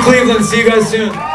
Cleveland. See you guys soon.